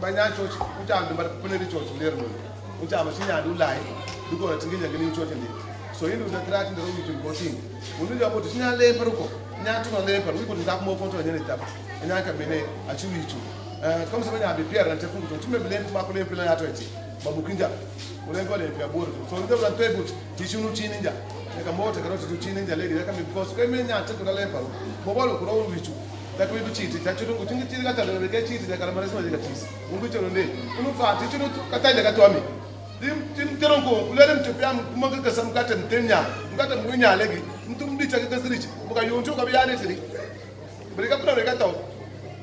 banyachochi kuti antu kune richochi nderimwe kuti ava chinyandi ulai ndikona tinginyangeni ichochi ndiri so yini uzatirati ndiri kuti ngotini undiya kuti chinyalempa ruko. Nyatuma lempa ruko kuti ndakumopota nyene tapa nyaka mene achiwitu comme eh, ça banyambi pierre na tefungu to chime bilempa makulempa na yato eti babukinja ulengo lempa ya buru. So ndiro la pebu tichunu chini nja yakamota karoti tuchini nja lady. Yakamikosu kemenya tekuna lempa ruko mobalo kuno witu ndakave kuchiiti chachiro uchinge chiri katazvakabereka chiiti dakara mari sina ndikatisa unguchero ndei unopfa hati chino kataida katiwami timuterongo ulere mutepe yamu kumangekesa mukate mutenya mukate muinyalegi mtumdicha kekesirichi mukayonti ukaviyanesiri bereka kuna bereka tau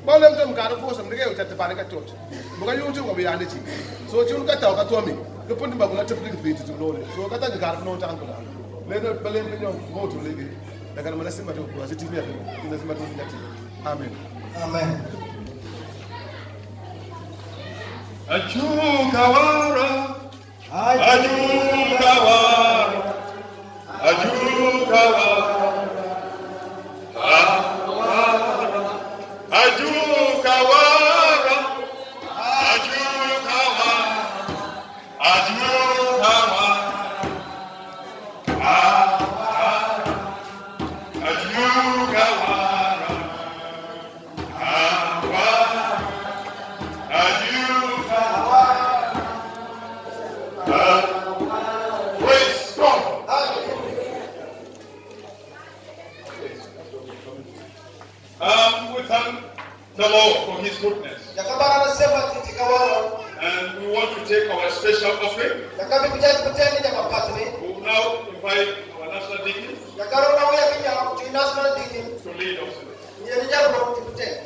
bawle mtu mukara fosa mreka uchatepane katocha mukayonti ukaviyanechi so chino katau katiwami kepondi mbakungatepudikipiti tikulole so katajikara kunautangula leno balembenyo moto lege. Dakara marasimbatokurazitimia inasimbatokulatii to ko asiti mi ina sima to ngati Amen. Amen. Ajukawara, our special offering. Yakabi kujaji kuteni ya mapatni. We will now invite our national deacon Yakaro na uya kinya to lead us. in it. Yeni jambo kuteni.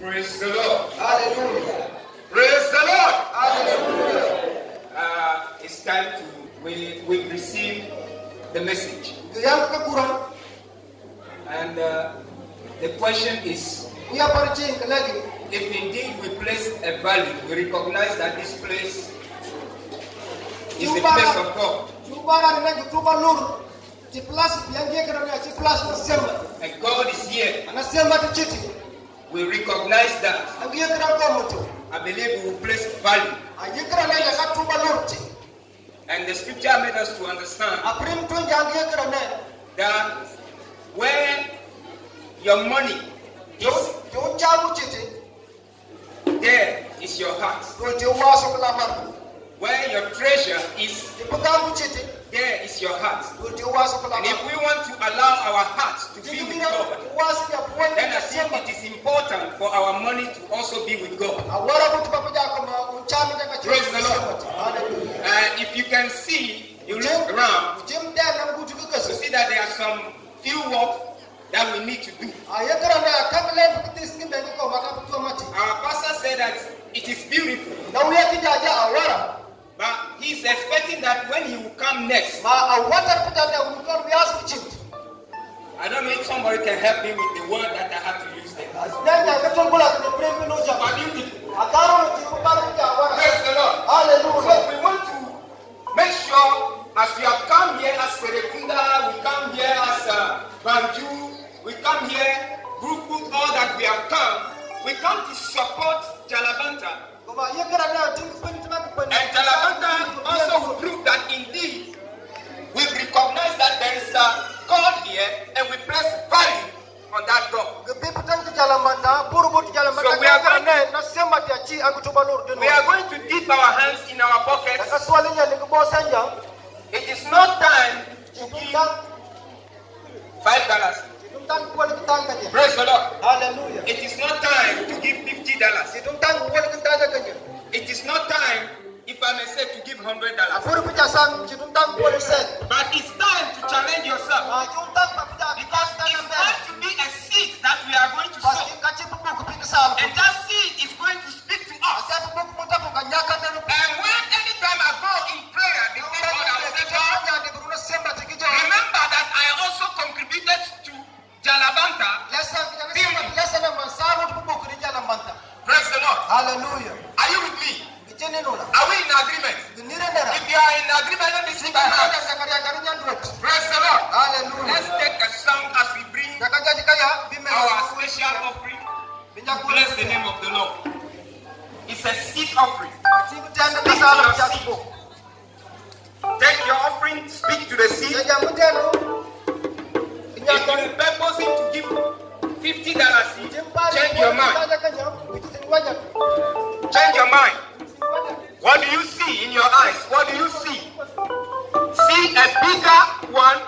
Praise the Lord. Hallelujah. Praise the Lord. Hallelujah. uh, it's time to we we've received the message and uh, the question is Uya parichi kalagi. if indeed we place a value we recognize that this place is the place of god Chubara ni nagi tuba nur. Ti plus yangie kana ya ti plus nasema. and god is here Anasema ti chiti. we recognize that Angie kana kwa mtu. i believe we will place value Ajikira na yakatuba nur ti. and the scripture made us to understand Aprim tu yangie that where your money is Ti uchagu chiti. there is your heart where your treasure is. Ti pegang chiti. there is your heart. Ko ti waso kala And if we want to allow our hearts to be with God, then I think it is important for our money to also be with God. Praise the Lord. Uh, if you can see, you look around, you see that there are some few work that we need to do. Our pastor said that it is beautiful, but he's expecting that when he will come next, I don't know if somebody can help me with the word that I have to use there. But beautiful. Praise the Lord. So we want to make sure Praise the Lord. Hallelujah. It is not time to give fifty dollars. It is not time, if I may say, to give hundred dollars. But it's time to challenge yourself Are we in agreement? If you are in agreement, let me see my hands. Praise the Lord. Hallelujah. Let's take a song as we bring our special offering. Bless the name of the Lord. is a seed offering. Chimutendo kasala kuja kubo. Take your offering, speak to the seed. If you are purposing to give fifty dollars seed, change your mind. Change your mind. What do you see in your eyes? What do you see? See a bigger one,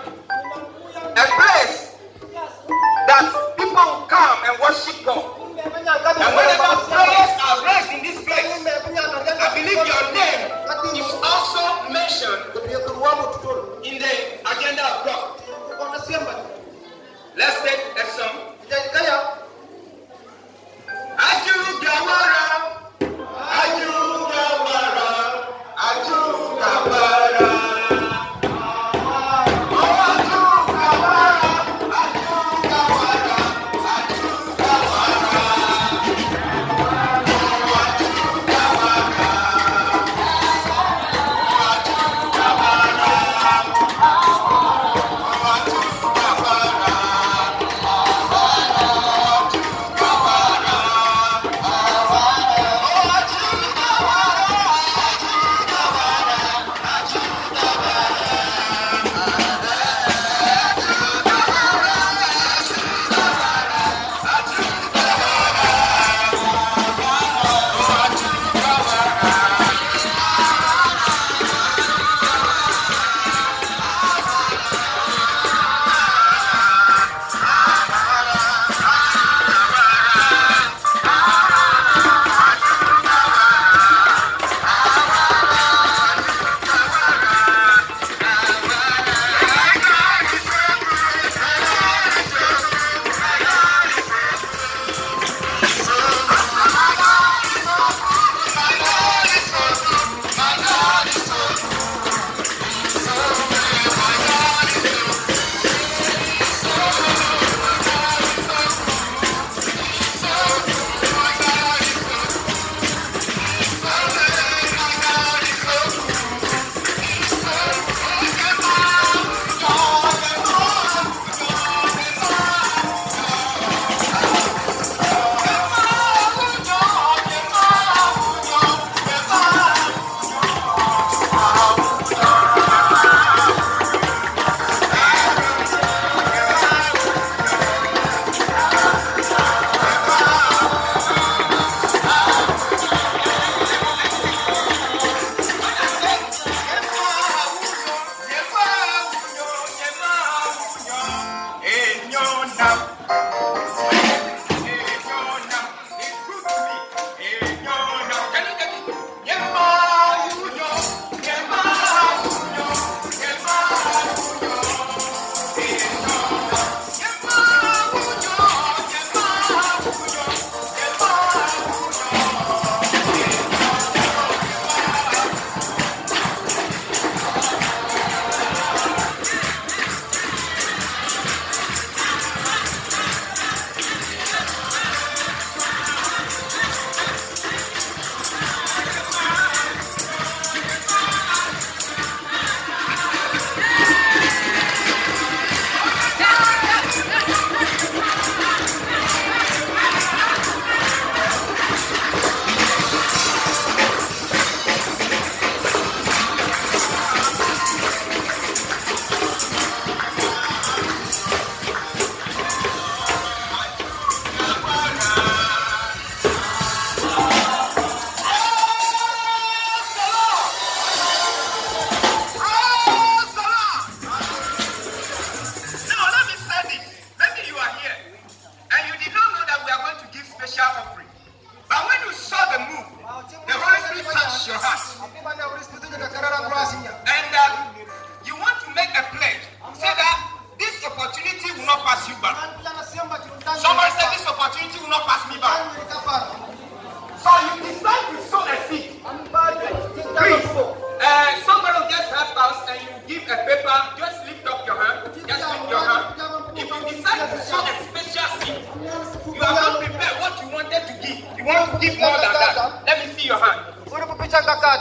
atacar.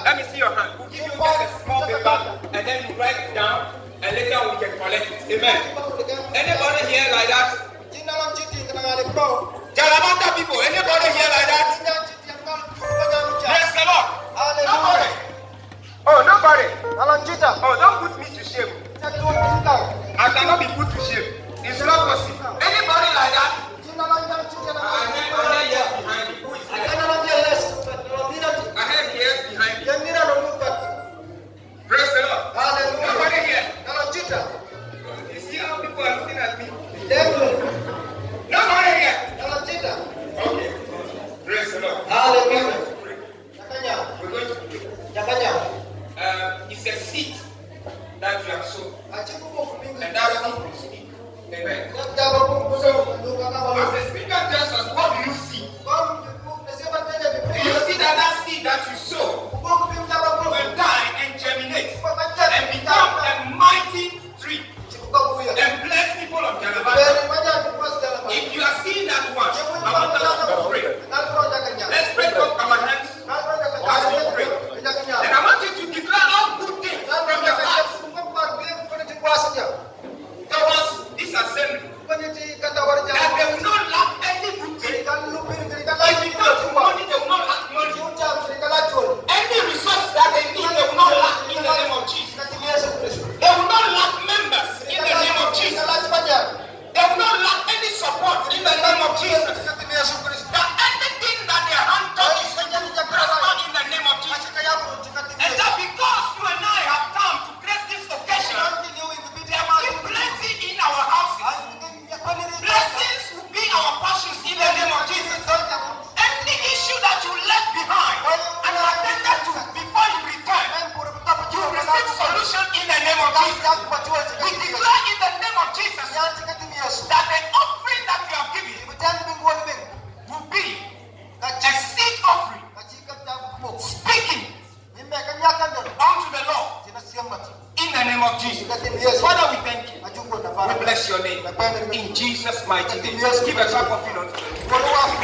In Jesus' mighty name. Give a clap of it unto the Lord. Kono wafu.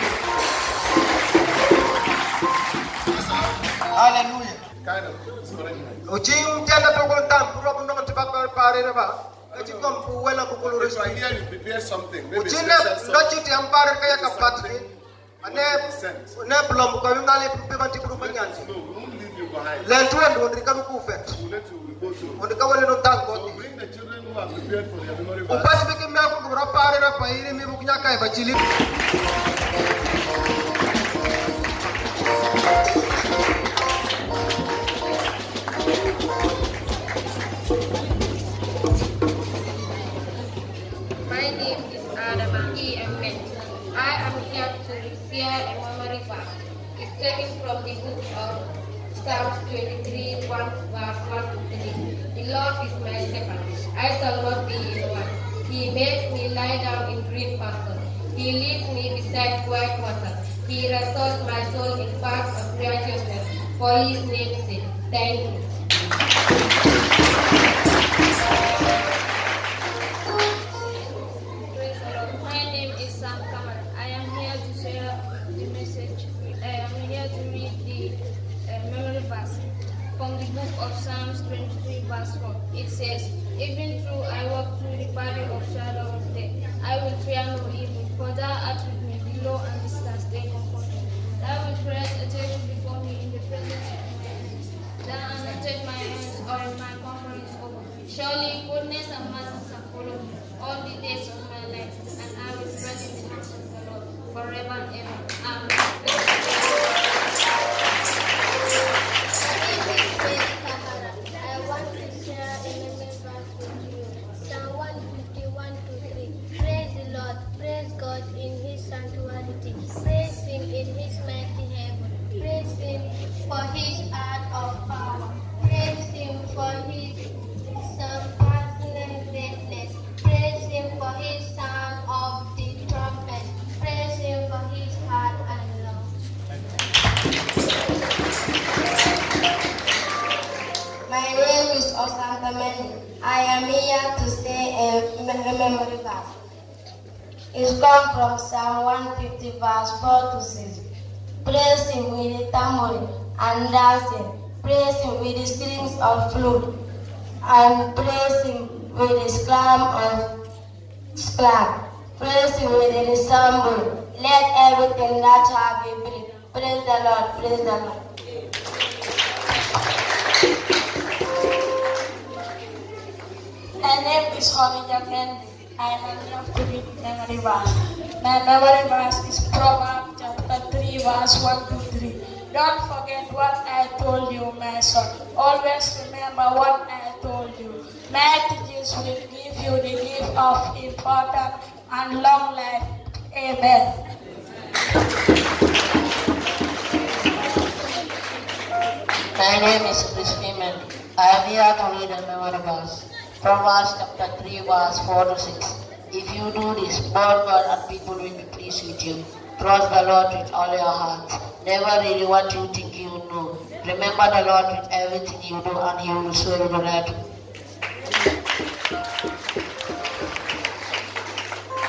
Hallelujah. Kind of discouragement. Ujing tenda tokol tam puro bundo kan tibak pare reba. Kachi kom pu wela ku kulu So I hear you prepare something. Maybe Ujing special something. lochi ti ampare kaya kapatri. Ane ne belum ko ngali pe banti kuru manyansi. No, we won't leave you behind. Lentu en wondri kan ku fet. We'll let you go through. Wondri ka wale no tang So ko. bring the children who are prepared for their memory verse. Upati biki me ku bura pare ra pa mi buknya kai bachili. My name is Adam E. Ahmed. I am here to share a memory verse. It's taken from the book of Psalms 23, 1 verse 1 to 3. The Lord is my shepherd. I shall not be in want. He makes me lie down in green pastures. He leads me beside quiet waters. He restores my soul in paths of righteousness for his name's sake. Thank you. Come from Psalm 150 verse 4 to 6. Praise him with the tambourine and dancing. Praise him with the strings of flute. And praise him with the sclam and sclam. Praise him with the ensemble. Let everything that have be breathe. Praise the Lord. Praise the Lord. My name is. I am here to read memory verse. My memory verse is Proverbs chapter 3, verse 1 to 3. Don't forget what I told you, my son. Always remember what I told you. My teachings will give you the gift of important and long life. Amen. My name is Chris Freeman. I am here to read a memory verse. Proverbs chapter 3, verse 4 to 6. If you do this, both God and people will be pleased with you. Trust the Lord with all your heart. Never really what you think you know. Remember the Lord with everything you do, and He will show you the right.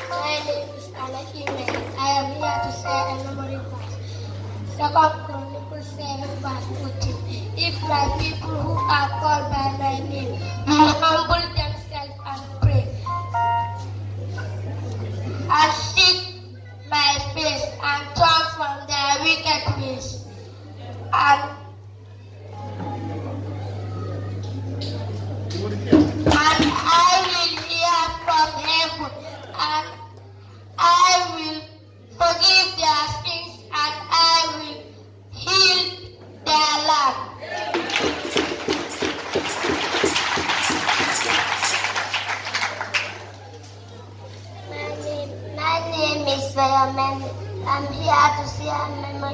My name is. I am here to say a memory verse. Second Chronicles 7 verse 14. If my people who are called by my name will humble themselves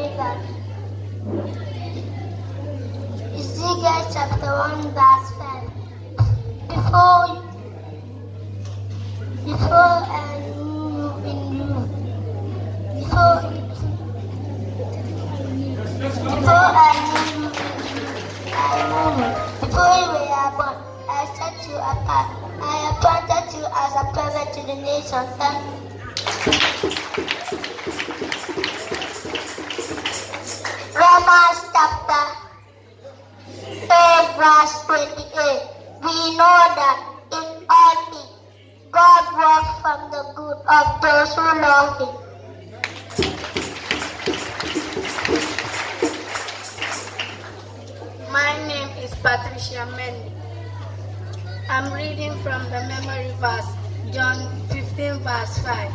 Later. Three guys chapter one bass fell. Before before and moving you before before and moving before you were born, I set you apart. I appointed you as a prophet to the nation. Romans chapter 8 verse 28. We know that in all things God works from the good of those who love Him. My name is Patricia Mendy. I'm reading from the memory verse, John 15, verse 5.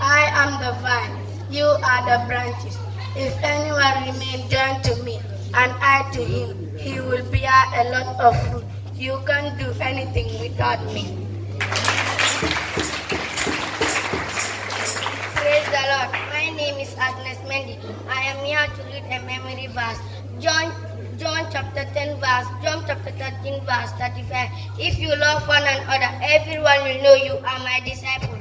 I am the vine, you are the branches. If anyone remains joined to me, and I to him, he will bear a lot of fruit. You can't do anything without me. Praise the Lord. My name is Agnes Mendy. I am here to read a memory verse. John John chapter 10 verse, John chapter 13 verse 35. If you love one another, everyone will know you are my disciple.